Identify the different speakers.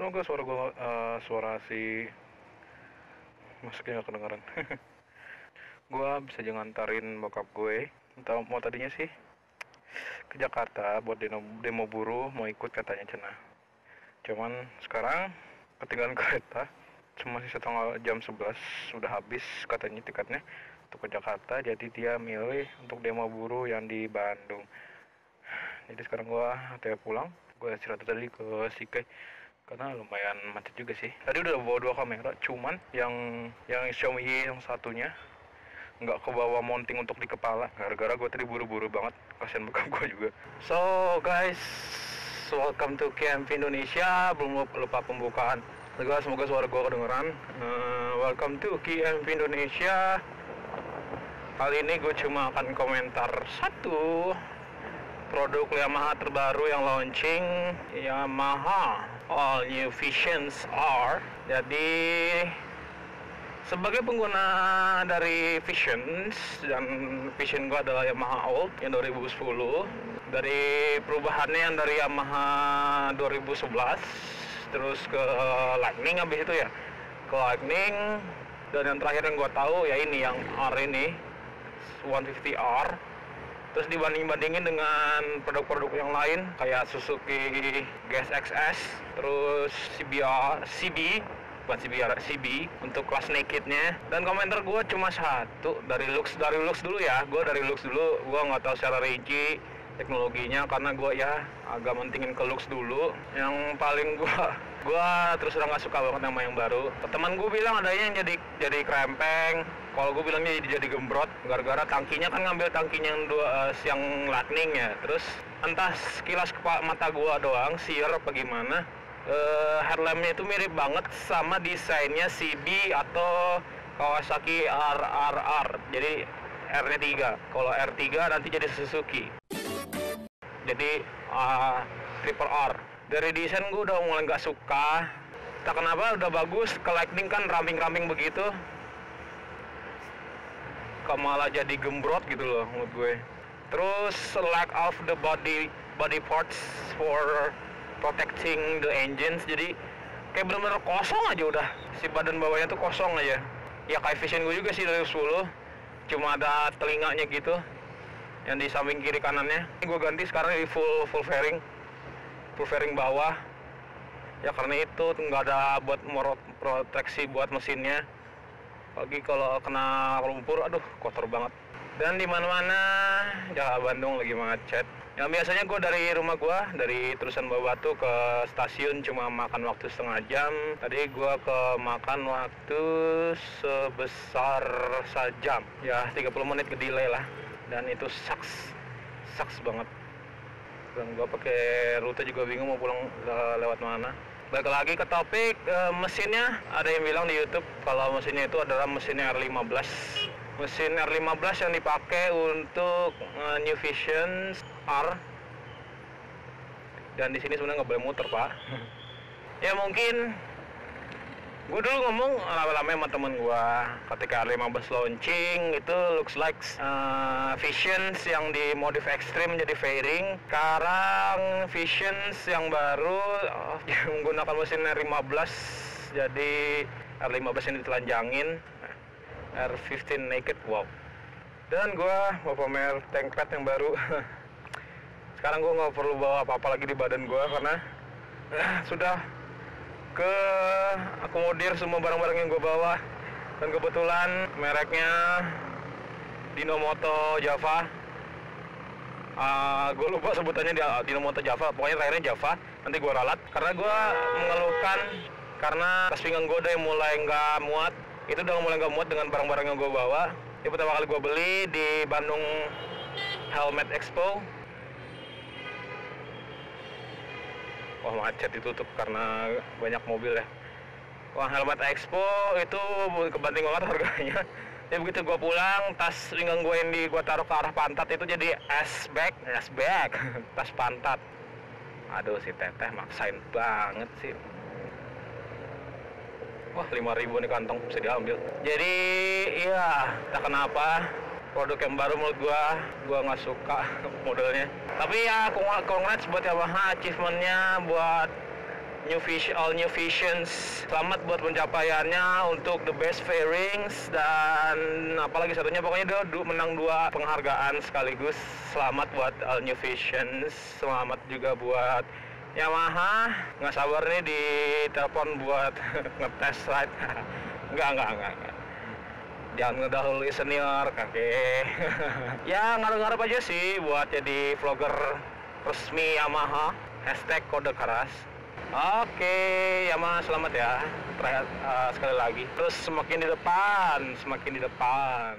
Speaker 1: Semoga suara gue, eh, suara si masuknya gak kedengeran. gue bisa aja ngantarin bokap gue. Entah mau tadinya sih ke Jakarta buat demo, demo buruh mau ikut katanya cenah. Cuman sekarang ketinggalan kereta cuma sisa tanggal jam 11 sudah habis katanya tiketnya untuk ke Jakarta jadi dia milih untuk demo buruh yang di Bandung jadi sekarang gua hati pulang gua istirahat tadi ke Sikai karena lumayan macet juga sih. Tadi udah bawa dua kamera cuman yang yang Xiaomi yang satunya nggak ke bawah mounting untuk di kepala. Gara-gara gue tadi buru-buru banget kasian bekam gue juga. So guys welcome to Camp Indonesia. Belum lupa pembukaan. Semoga, suara gue kedengeran. Uh, welcome to KMP Indonesia. Kali ini gue cuma akan komentar satu. Produk Yamaha terbaru yang launching Yamaha All New Visions R jadi sebagai pengguna dari Visions dan Vision gue adalah Yamaha Old yang 2010 dari perubahannya yang dari Yamaha 2011 terus ke Lightning habis itu ya. Ke Lightning dan yang terakhir yang gue tahu ya ini yang R ini 150R terus dibanding-bandingin dengan produk-produk yang lain kayak Suzuki GSX-S terus CBR CB bukan CBR CB untuk kelas nakednya. Dan komentar gue cuma satu dari looks dari looks dulu ya. Gue dari looks dulu gue nggak tahu secara rinci teknologinya karena gue ya agak mentingin ke looks dulu. Yang paling gue gue terus terang nggak suka banget sama yang baru. Teman gue bilang adanya yang jadi jadi krempeng kalau gue bilangnya jadi gembrot gara-gara tangkinya kan ngambil tangkinya yang dua uh, lightning ya. Terus entah sekilas kepala mata gue doang siar apa gimana uh, headlampnya itu mirip banget sama desainnya CB atau Kawasaki RRR jadi R-nya 3 kalau R3 nanti jadi Suzuki. Jadi uh, triple R. Dari desain gue udah mulai nggak suka. Tak kenapa udah bagus. Ke lightning kan ramping-ramping begitu kok malah jadi gembrot gitu loh menurut gue. Terus lack of the body body parts for protecting the engines jadi kayak bener-bener kosong aja udah. Si badan bawahnya tuh kosong aja. Ya kayak vision gue juga sih dari 10 cuma ada telinganya gitu yang di samping kiri kanannya. Ini gue ganti sekarang di full full fairing. Full fairing bawah. Ya karena itu nggak ada buat proteksi buat mesinnya lagi kalau kena lumpur aduh kotor banget. Dan di mana mana Jakarta Bandung lagi macet. Yang biasanya gue dari rumah gue dari terusan Bawah Batu ke stasiun cuma makan waktu setengah jam. Tadi gue ke makan waktu sebesar sejam. Ya 30 menit ke delay lah. Dan itu sucks sucks banget. Dan gue pakai rute juga bingung mau pulang lewat mana Balik lagi ke topik e, mesinnya. Ada yang bilang di YouTube kalau mesinnya itu adalah mesinnya R15 mesin R15 yang dipakai untuk e, New Vision R. Dan di sini sebenarnya nggak boleh muter pak. Ya mungkin gue dulu ngomong lama-lama sama temen gue ketika R15 launching itu looks like uh, Visions yang di modif ekstrim jadi fairing. Sekarang Visions yang baru oh, menggunakan mesin R15 jadi R15 yang ditelanjangin R15 naked wow. Dan gue mau pamer tankpad yang baru. Sekarang gue nggak perlu bawa apa-apa lagi di badan gue karena uh, sudah ke akomodir semua barang-barang yang gue bawa. Dan kebetulan mereknya Dinomoto Java. Uh, gue lupa sebutannya di Dinomoto Java. Pokoknya terakhirnya Java. Nanti gue ralat. Karena gue mengeluhkan karena tas pinggang gue udah mulai nggak muat. Itu udah mulai nggak muat dengan barang-barang yang gue bawa. Itu pertama kali gue beli di Bandung Helmet Expo wah macet ditutup karena banyak mobil ya. Wah helmet expo itu kebanting banget harganya. Ya begitu gua pulang tas pinggang gue yang di gua taruh ke arah pantat itu jadi S bag S bag tas pantat. Aduh si teteh maksain banget sih. Wah 5000 nih kantong bisa diambil. Jadi iya tak kenapa produk yang baru menurut gua gua nggak suka modelnya tapi ya congrats buat Yamaha achievementnya buat New Vision, all New Visions. Selamat buat pencapaiannya untuk the best fairings dan apalagi satunya pokoknya dia menang dua penghargaan sekaligus. Selamat buat all New Visions. Selamat juga buat Yamaha. Nggak sabar nih di telepon buat ngetes ride. enggak, enggak, enggak, Jangan ngedahului senior, kakek. ya ngarep-ngarep aja sih buat jadi vlogger resmi Yamaha. Hashtag kode keras. Oke, Yamaha selamat ya. Terakhir, eh, sekali lagi. Terus semakin di depan, semakin di depan.